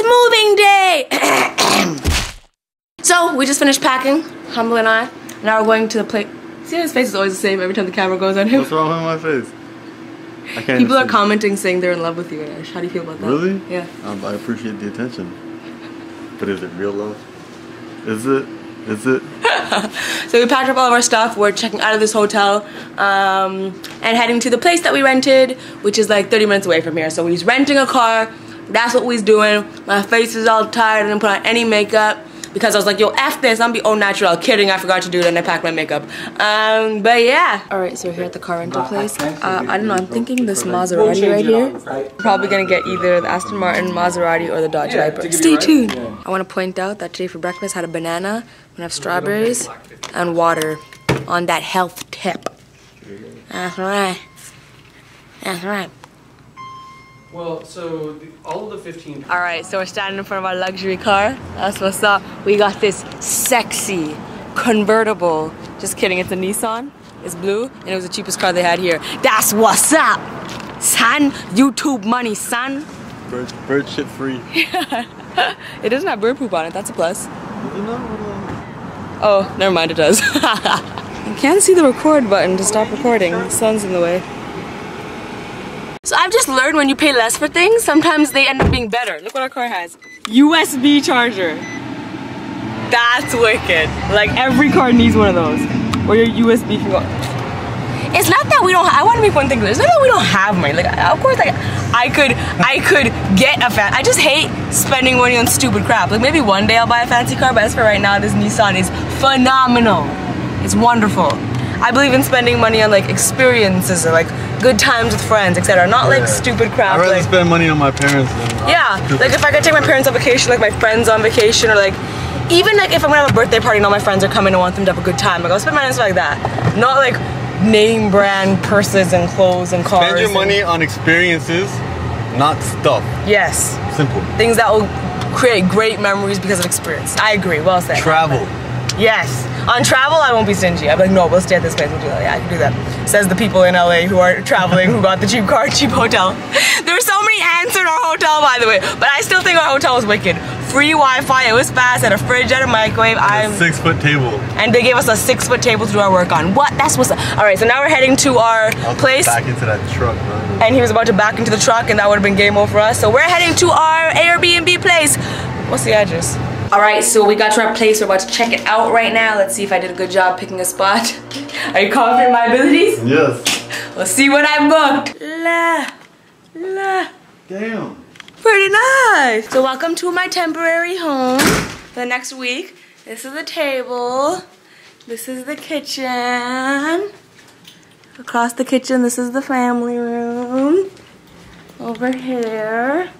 it's moving day! so, we just finished packing, Humble and I. Now we're going to the place. See his face is always the same every time the camera goes on him? What's wrong with my face? I can't People are see. commenting saying they're in love with you, Ash. How do you feel about that? Really? Yeah. Um, I appreciate the attention. But is it real love? Is it? Is it? So we packed up all of our stuff. We're checking out of this hotel um, and heading to the place that we rented, which is like 30 minutes away from here. So we're renting a car. That's what we's doing. My face is all tired. I didn't put on any makeup because I was like, yo, F this. I'm be all natural. Kidding, I forgot to do it and I packed my makeup. Um, but yeah. All right, so we're here at the car rental place. Uh, I don't know. I'm thinking this Maserati right here. Probably gonna get either the Aston Martin, Maserati, or the Dodge Viper. Stay tuned. I want to point out that today for breakfast I had a banana. I'm gonna have strawberries and water on that health tip. That's right. That's right. Well, so the, all of the 15 All right, so we're standing in front of our luxury car. That's what's up. We got this sexy convertible. Just kidding, it's a Nissan. It's blue, and it was the cheapest car they had here. That's what's up, son. YouTube money, son. Bird, bird shit free. It doesn't have bird poop on it. That's a plus. Is it not? Oh, never mind, it does. I can't see the record button to stop recording. The sun's in the way. So I've just learned when you pay less for things, sometimes they end up being better. Look what our car has. USB charger. That's wicked. Like every car needs one of those. Where your USB can go. It's not that we don't. I want to make one thing clear. It's not that we don't have money. Like, of course, like I could, I could get a fan. I just hate spending money on stupid crap. Like maybe one day I'll buy a fancy car, but as for right now, this Nissan is phenomenal. It's wonderful. I believe in spending money on like experiences or like good times with friends, etc. Not like stupid crap. I'd rather like, spend money on my parents than. Uh, yeah, like if I could take my parents on vacation, like my friends on vacation, or like even like if I'm gonna have a birthday party and all my friends are coming and want them to have a good time, like I'll spend money on stuff like that. Not like name brand purses and clothes and cars. Spend your money on experiences, not stuff. yes, Simple. things that will create great memories because of experience. I agree. Well said. Travel. Yes. On travel, I won't be stingy. I'm like, no, we'll stay at this place. We'll do that. Yeah, I can do that. Says the people in LA who are traveling, who got the cheap car, cheap hotel. There's so many ants in our hotel, by the way. But I still think our hotel was wicked. Free Wi-Fi. It was fast. Had a fridge and a microwave. I'm Six foot table. and they gave us a six foot table to do our work on. What? That's what's. All right. So now we're heading to our place Back into that truck, bro. and he was about to back into the truck, and that would have been game over for us. So we're heading to our Airbnb place. What's the address? All right, so we got to our place. We're about to check it out right now. Let's see if I did a good job picking a spot. Are you confident in my abilities? Yes. Let's see what I booked. La, la. Damn. Pretty nice. So welcome to my temporary home for the next week. This is the table. This is the kitchen. Across the kitchen, this is the family room. Over here.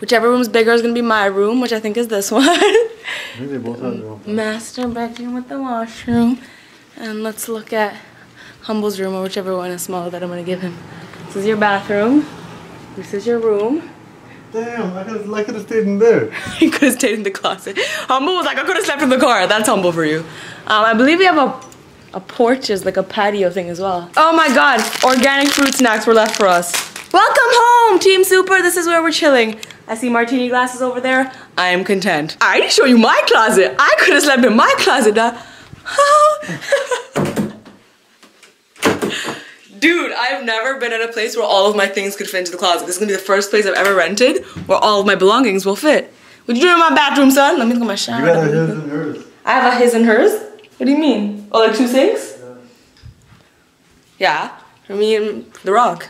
Whichever room's bigger is gonna be my room, which I think is this one. I think they both have their own. Master bedroom with the washroom. And let's look at Humble's room or whichever one is smaller that I'm gonna give him. This is your bathroom. This is your room. Damn, I could I could have stayed in there. he could have stayed in the closet. Humble was like, I could have slept in the car. That's humble for you. Um, I believe we have a a porch is like a patio thing as well. Oh my god, organic fruit snacks were left for us. Welcome home, Team Super. This is where we're chilling. I see martini glasses over there. I am content. I didn't show you my closet. I could have slept in my closet. Now. Dude, I've never been at a place where all of my things could fit into the closet. This is gonna be the first place I've ever rented where all of my belongings will fit. What you doing in my bathroom, son? Let me look at my shower. You got a his and hers. I have a his and hers. What do you mean? Oh, like two sinks? Yeah. For me and The Rock.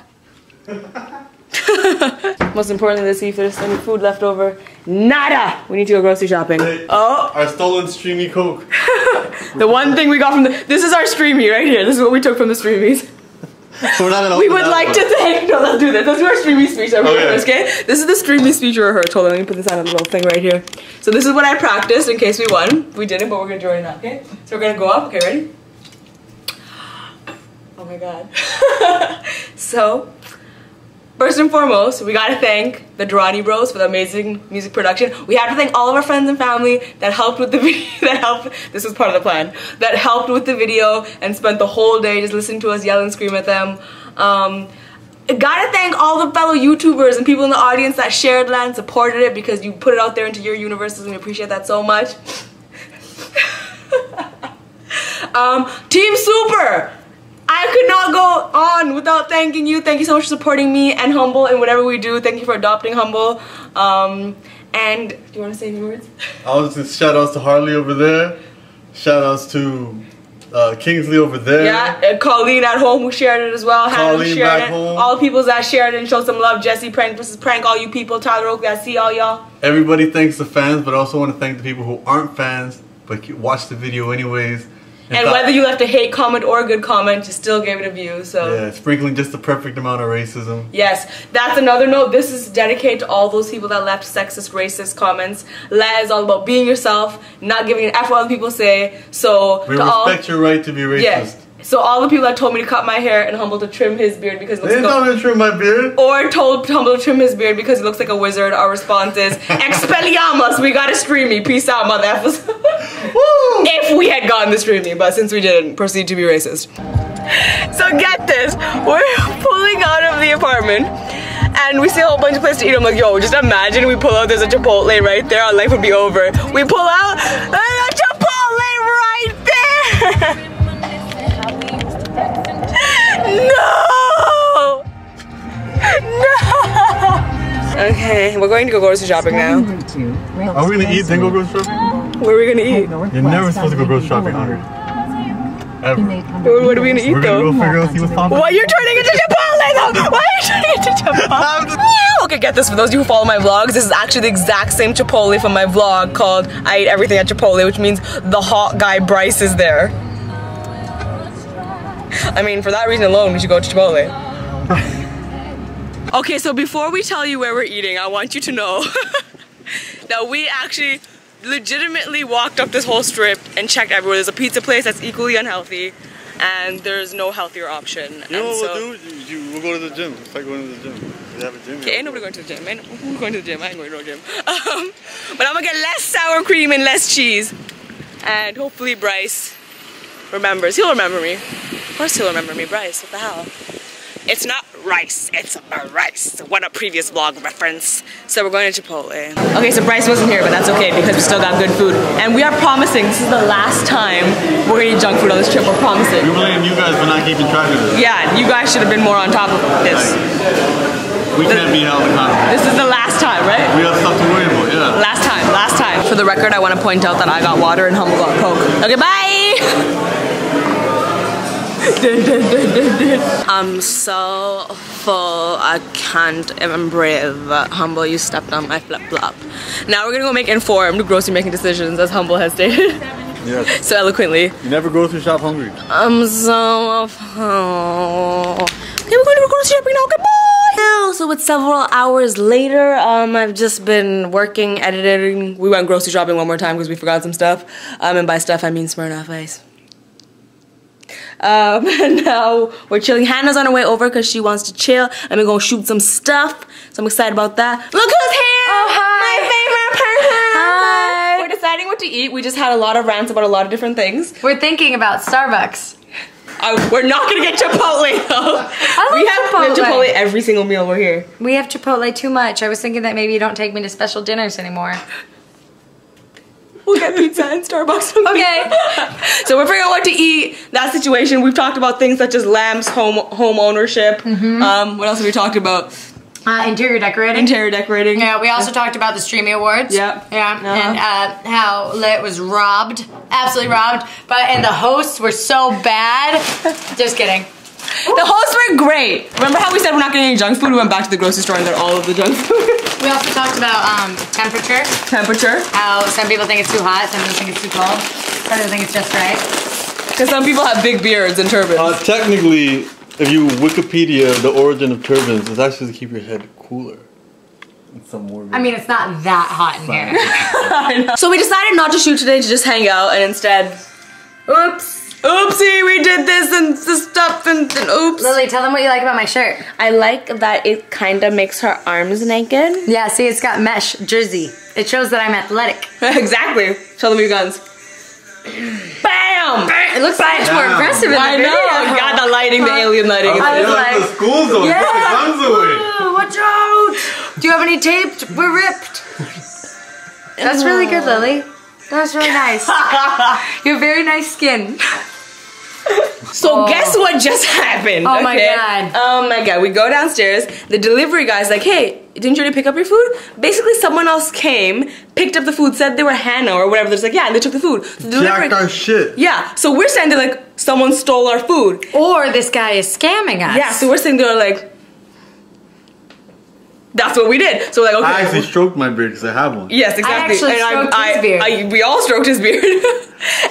Most importantly, let's see if there's any food left over. Nada! We need to go grocery shopping. Hey. Oh, Our stolen streamy coke. the one thing we got from the. This is our streamy right here. This is what we took from the streamies. We're not We would like one. to thank. No, let's do this. Let's do our streamy speech. Okay. okay. This is the streamy speech we rehearsed. Hold on, let me put this on a little thing right here. So this is what I practiced in case we won. We didn't, but we're gonna join that. Okay. So we're gonna go up. Okay, ready? Oh my god. so. First and foremost, we gotta thank the Durrani Bros for the amazing music production. We have to thank all of our friends and family that helped with the video, that helped, this was part of the plan, that helped with the video and spent the whole day just listening to us yell and scream at them. Um, gotta thank all the fellow YouTubers and people in the audience that shared that and supported it because you put it out there into your universes and we appreciate that so much. um, Team Super! I could not go on without thanking you. Thank you so much for supporting me and Humble and whatever we do. Thank you for adopting Humble. Um, and do you want to say any words? I was just shout outs to Harley over there. Shout outs to uh, Kingsley over there. Yeah, and Colleen at home who shared it as well. Colleen shared back it. home. All the people that shared it and showed some love. Jesse Prank versus Prank. All you people. Tyler Oakley. I see all y'all. Everybody thanks the fans, but I also want to thank the people who aren't fans but watch the video anyways. And thought- whether you left a hate comment or a good comment, you still gave it a view. So yeah, sprinkling just the perfect amount of racism. yes, that's another note. This is dedicated to all those people that left sexist, racist comments. Let is all about being yourself, not giving an F what other people say. So We to all, respect your right to be racist. yeah. So all the people that told me to cut my hair and Humble to trim his beard because it They looks didn't like a- me to trim my beard. or told Humble to trim his beard because he looks like a wizard. Our response is Expelliarmus. We gotta stream me. Peace out, mother effers. If we had gotten the streaming, but since we didn't, proceed to be racist. So get this, we're pulling out of the apartment. And we see a whole bunch of places to eat. I'm like, yo, just imagine we pull out, there's a Chipotle right there, our life would be over. We pull out, there's a Chipotle right there! No! No! Okay, we're going to go grocery shopping now. Are we gonna eat then go grocery shopping? Where are we gonna eat? You're never supposed to go grocery shopping hungry. Ever. What what are we gonna eat We're gonna though? go figure out see what's popping. You're turning into Chipotle though? Why are you turning into Chipotle? Okay, get this. For those of you who follow my vlogs, this is actually the exact same Chipotle from my vlog called I Eat Everything at Chipotle, which means the hot guy Bryce is there. I mean, for that reason alone, we should go to Chipotle. okay, so before we tell you where we're eating, I want you to know that we actually legitimately walked up this whole strip and checked everywhere. There's a pizza place that's equally unhealthy, and there's no healthier option. You know what so, we'll do? You, you, we'll go to the gym. It's like going to the gym. We have a gym. Okay, ain't nobody going to the gym. Ain't who's going to the gym? I ain't going to no gym. Um, but I'm gonna get less sour cream and less cheese, and hopefully Bryce remembers. He'll remember me. Of course he'll remember me, Bryce. What the hell? It's not rice, it's a rice. What a previous vlog reference. So we're going to Chipotle. Okay, so Bryce wasn't here, but that's okay because we still got good food. And we are promising this is the last time we're gonna eat junk food on this trip. We're promising. We blame you guys for not keeping track of this. Yeah, you guys should have been more on top of this. We can't be held accountable. This is the last time, right? We have stuff to worry about, yeah. Last time, last time. For the record, I want to point out that I got water and Humble got Coke. Okay, bye! I'm so full, I can't even breathe. Humble, you stepped on my flip flop. Now we're gonna go make informed grocery making decisions, as Humble has stated Yes. so eloquently. You never go through shop hungry. I'm so full. Okay, we're going to go grocery shopping now. Goodbye. Now, so it's several hours later. Um, I've just been working, editing. We went grocery shopping one more time because we forgot some stuff. Um, and by stuff I mean Smirnoff Ice. Um, and now we're chilling. Hannah's on her way over because she wants to chill, and we're gonna shoot some stuff. So I'm excited about that. Look who's here! Oh, hi. My favorite person. Hi. We're deciding what to eat. We just had a lot of rants about a lot of different things. We're thinking about Starbucks. Uh, we're not gonna get Chipotle though. I we like have we have Chipotle. Chipotle every single meal we're here. We have Chipotle too much. I was thinking that maybe you don't take me to special dinners anymore. We'll get pizza and Starbucks. Okay. so we're figuring out what to eat. That situation. We've talked about things such as lambs, home home ownership. Mm-hmm. Um, what else have we talked about? Uh, interior decorating. Interior decorating. yeah, we also talked about the Streamy Awards. Yep. Yeah, Uh-huh. and uh, how Lit was robbed, absolutely robbed. But and the hosts were so bad. Just kidding. The hosts were great. Remember how we said we're not getting any junk food? We went back to the grocery store and got all of the junk food. We also talked about um, temperature. Temperature. How some people think it's too hot, some people think it's too cold, some people think it's just right. Because some people have big beards and turbans. Uh, technically, if you Wikipedia the origin of turbans, it's actually to keep your head cooler. Some more. I mean, it's not that hot in here. So we decided not to shoot today to just hang out and instead, oops, oopsie, we did this and this stuff and, and oops. Lilly, tell them what you like about my shirt. I like that it kind of makes her arms naked. Yeah, see, it's got mesh jersey. It shows that I'm athletic. exactly. Show them your guns. Bam! bam. It looks much more Damn. aggressive in the I video. know. Got the lighting, the alien lighting. Oh, I was like- the school zone. Yeah. Put the guns away. Oh, watch out! Do you have any taped? We're ripped. That's really good, Lilly. That was really nice. you have very nice skin. So Oh. guess what just happened? Oh my God. Oh my god. We go downstairs. The delivery guy's like, "Hey, didn't you already pick up your food?" Basically, someone else came, picked up the food, said they were Hannah or whatever. They're just like, "Yeah," and they took the food. The delivery. Jacked our shit. Yeah. So we're saying they're like, someone stole our food. Or this guy is scamming us. Yeah. So we're saying they're like. That's what we did. So we're like, okay. I actually stroked my beard because I have one. Yes, exactly. I actually and stroked I, his I, beard. I, we all stroked his beard. and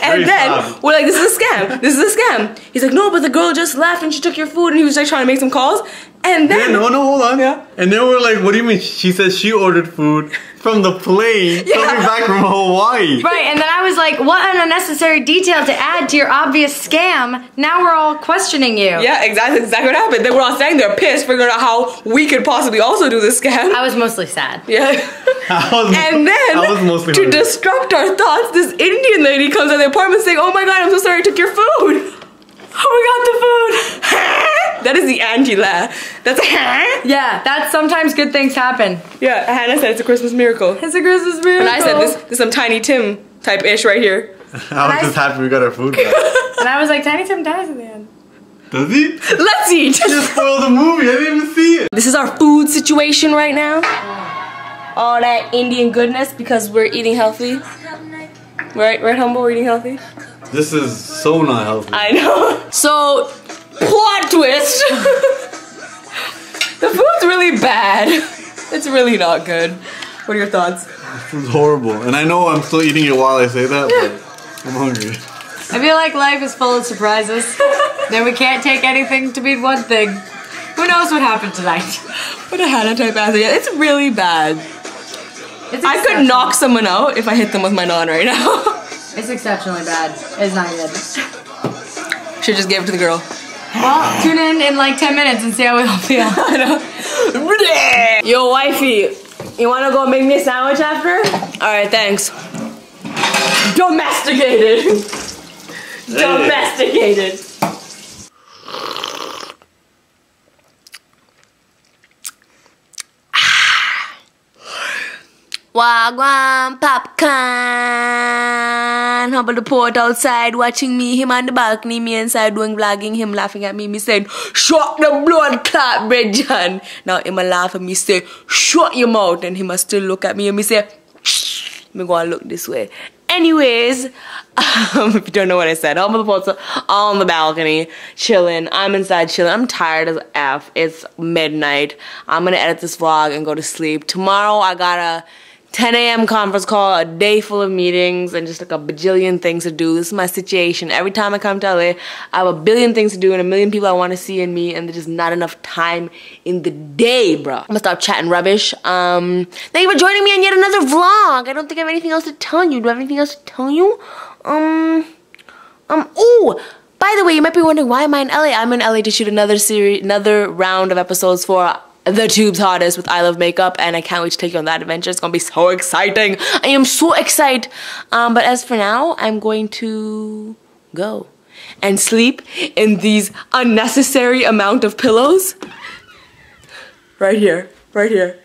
Very then sad. we're like, this is a scam. This is a scam. He's like, no, but the girl just left and she took your food and he was like trying to make some calls. And Yeah, then no, no, hold on. Yeah. And then we're like, what do you mean? She says she ordered food from the plane Yeah. coming back from Hawaii. Right, and then I was like, what an unnecessary detail to add to your obvious scam. Now we're all questioning you. Yeah, exactly, exactly what happened. They were all standing there pissed, figuring out how we could possibly also do this scam. I was mostly sad. yeah. Was, And then, I was mostly to hungry. disrupt our thoughts, this Indian lady comes out of the apartment saying, Oh my god, I'm so sorry I took your food. Oh, we got the food. that is the Angela. That's a Yeah, that's sometimes good things happen. Yeah, Hannah said it's a Christmas miracle. It's a Christmas miracle. And I said this, this is some Tiny Tim type ish right here. I was just happy we got our food back. And I was like, Tiny Tim dies in the end. Does he? Let's eat. Just spoiled the movie. I didn't even see it. This is our food situation right now. All that Indian goodness because we're eating healthy. Right, right, humble. We're eating healthy. This is so not healthy. I know. So, plot twist. the food's really bad. It's really not good. What are your thoughts? It's horrible. And I know I'm still eating it while I say that, but I'm hungry. I feel like life is full of surprises. then we can't take anything to mean one thing. Who knows what happened tonight? What a Hannah type answer. Yeah, it's really bad. It's I could knock someone out if I hit them with my non right now. It's exceptionally bad. It's not good. Should just give it to the girl. Well, tune in in like 10 minutes and see how we all feel. I know. Yo, wifey, you wanna go make me a sandwich after? Alright, thanks. Domesticated. Domesticated. Ah. Wagwan popcorn. Humble the port outside watching me, him on the balcony, me inside doing vlogging, him laughing at me, me saying, Shut the blood clot, Bridget. Now him a laugh at me say, Shut your mouth. And him a still look at me and me say. Me go and look this way. Anyways, um, if you don't know what I said, I'm on the porch, on the balcony, chilling. I'm inside chilling. I'm tired as F. It's midnight. I'm gonna edit this vlog and go to sleep. Tomorrow I got a 10 a.m. conference call, a day full of meetings, and just like a bajillion things to do. This is my situation. Every time I come to LA, I have a billion things to do and a million people I want to see in me, and there's just not enough time in the day, bro. I'm gonna stop chatting rubbish. Um, thank you for joining me on yet another vlog. I don't think I have anything else to tell you. Do I have anything else to tell you? Um, um, oh, by the way, you might be wondering why am I in LA? I'm in LA to shoot another series, another round of episodes for The Tube's Hottest with I Love Makeup, and I can't wait to take you on that adventure. It's gonna be so exciting. I am so excited. Um, but as for now, I'm going to go and sleep in these unnecessary amount of pillows. Right here, right here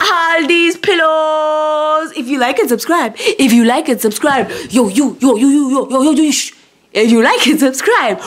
all these pillows. If you like it, subscribe. If you like it, subscribe. Yo, you, yo, you, you, yo, yo, yo, yo, shh. If you like it, subscribe.